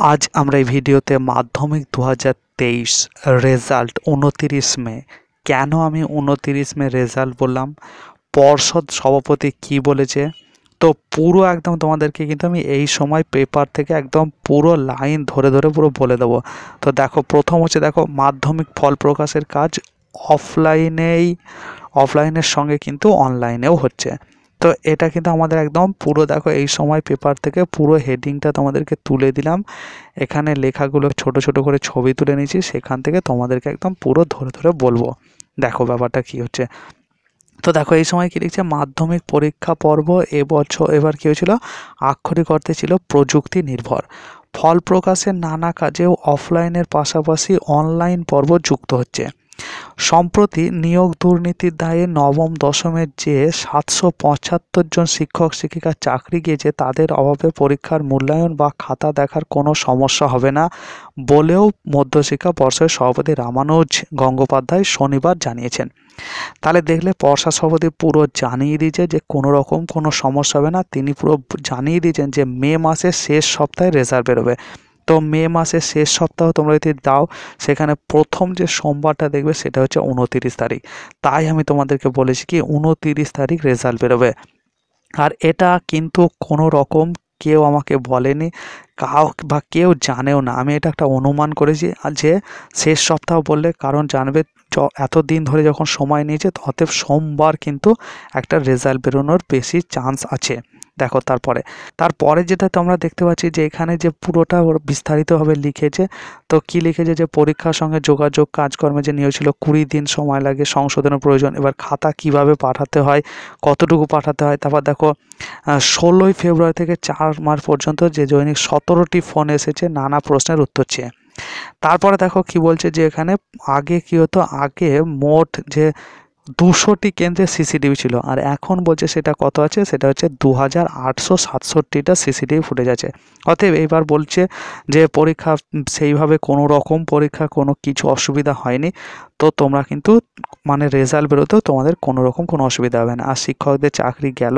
আজ আমরা এই ভিডিওতে মাধ্যমিক দু তেইশ রেজাল্ট উনতিরিশ মে। কেন আমি উনতিরিশ মে রেজাল্ট বললাম? পর্ষদ সভাপতি কি বলেছে? তো পুরো একদম তোমাদেরকে কিন্তু আমি এই সময় পেপার থেকে একদম পুরো লাইন ধরে ধরে পুরো বলে দেবো। তো দেখো, প্রথম হচ্ছে দেখো, মাধ্যমিক ফল প্রকাশের কাজ অফলাইনেই অফলাইনের সঙ্গে কিন্তু অনলাইনেও হচ্ছে। তো এটা কিন্তু আমাদের একদম পুরো দেখো এই সময় পেপার থেকে পুরো হেডিংটা তোমাদেরকে তুলে দিলাম। এখানে লেখাগুলো ছোট ছোট করে ছবি তুলে নিয়েছি, সেখান থেকে তোমাদেরকে একদম পুরো ধরে ধরে বলব। দেখো ব্যাপারটা কি হচ্ছে। তো দেখো এই সময় কী লিখছে? মাধ্যমিক পরীক্ষা পর্ব এবছর এবার কী হয়েছিল? আক্ষরিক অর্থে ছিল প্রযুক্তি নির্ভর। ফল প্রকাশের নানা কাজেও অফলাইনের পাশাপাশি অনলাইন পর্ব যুক্ত হচ্ছে। সম্প্রতি নিয়োগ দুর্নীতির দায়ে নবম দশমের যে সাতশো পঁচাত্তর জন শিক্ষক শিক্ষিকার চাকরি গিয়েছে তাদের অভাবে পরীক্ষার মূল্যায়ন বা খাতা দেখার কোনো সমস্যা হবে না বলেও মধ্যশিক্ষা পর্ষদের সভাপতি রামানুজ গঙ্গোপাধ্যায় শনিবার জানিয়েছেন। তাহলে দেখলে পর্ষদ সভাপতি পুরো জানিয়ে দিয়েছে যে কোনো রকম কোনো সমস্যা হবে না। তিনি পুরো জানিয়ে দিয়েছেন যে মে মাসের শেষ সপ্তাহে রেজাল্ট বেরোবে। তো মে মাসের শেষ সপ্তাহ তোমরা যদি দাও, সেখানে প্রথম যে সোমবারটা দেখবে সেটা হচ্ছে উনতিরিশ তারিখ। তাই আমি তোমাদেরকে বলেছি কি, উনতিরিশ তারিখ রেজাল্ট বেরোবে। আর এটা কিন্তু কোনো রকম কেউ আমাকে বলেনি কাউ বা কেউ জানেও না। আমি এটা একটা অনুমান করেছি আর যে শেষ সপ্তাহ বললে কারণ জানবে এত দিন ধরে যখন সময় নিয়েছে, অতএব সোমবার কিন্তু একটা রেজাল্ট বেরোনোর বেশি চান্স আছে। দেখো তারপরে তারপরে যেটা তোমরা দেখতে পাচ্ছি যে এখানে যে পুরোটা বিস্তারিতভাবে লিখেছে, তো কি লিখেছে যে পরীক্ষার সঙ্গে যোগাযোগ, কাজকর্মে যে নিয়েছিল কুড়ি দিন সময় লাগে, সংশোধনের প্রয়োজন, এবার খাতা কীভাবে পাঠাতে হয়, কতটুকু পাঠাতে হয়, তারপর দেখো ষোলোই ফেব্রুয়ারি থেকে চার মার্চ পর্যন্ত যে দৈনিক সতেরোটি ফোন এসেছে, নানা প্রশ্নের উত্তর চেয়ে। তারপরে দেখো কি বলছে যে এখানে আগে কি হতো? আগে মোট যে দুশোটি কেন্দ্রে সিসিটিভি ছিল। আর এখন বলছে সেটা কত আছে? সেটা হচ্ছে দু হাজার আটশো সাতষট্টিটা সিসিটিভি ফুটেজ আছে। অতএব এইবার বলছে যে পরীক্ষা সেইভাবে কোনো রকম পরীক্ষা, কোনো কিছু অসুবিধা হয়নি। তো তোমরা কিন্তু মানে রেজাল্ট বেরোতেও তোমাদের কোনো রকম কোনো অসুবিধা হবে না। আর শিক্ষকদের চাকরি গেল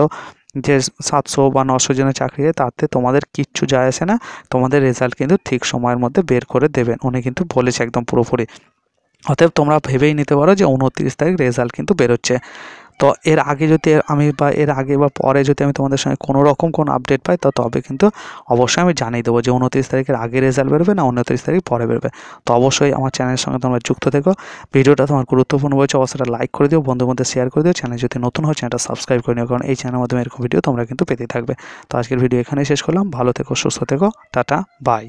যে সাতশো বা নশো জনের চাকরি দেয় তাতে তোমাদের কিচ্ছু যায় আসে না। তোমাদের রেজাল্ট কিন্তু ঠিক সময়ের মধ্যে বের করে দেবেন। উনি কিন্তু বলেছে একদম পুরোপুরি। অতএব তোমরা ভেবেই নিতে পারো যে, উনত্রিশ তারিখ রেজাল্ট কিন্তু বেরোচ্ছে। তো এর আগে যদি আমি বা এর আগে বা পরে যদি আমি তোমাদের সঙ্গে কোনো রকম কোনো আপডেট পাই, তো তবে কিন্তু অবশ্যই আমি জানিয়ে দেবো যে উনত্রিশ তারিখের আগে রেজাল্ট বেরোবে না উনত্রিশ তারিখ পরে বেরোবে। তো অবশ্যই আমার চ্যানেলের সঙ্গে তোমরা যুক্ত থেকো। ভিডিওটা তোমার গুরুত্বপূর্ণ বলছে, অবশ্যই লাইক করে দিও বন্ধুর মধ্যে শেয়ার করে দিও। চ্যানেল যদি নতুন হয় চ্যানেলটা সাবস্ক্রাইব করে নিও, কারণ এই চ্যানেলের মাধ্যমে এরকম ভিডিও তোমরা কিন্তু পেতেই থাকবে। তো আজকের ভিডিও এখানেই শেষ করলাম। ভালো থেকো, সুস্থ থেকো। Tata bye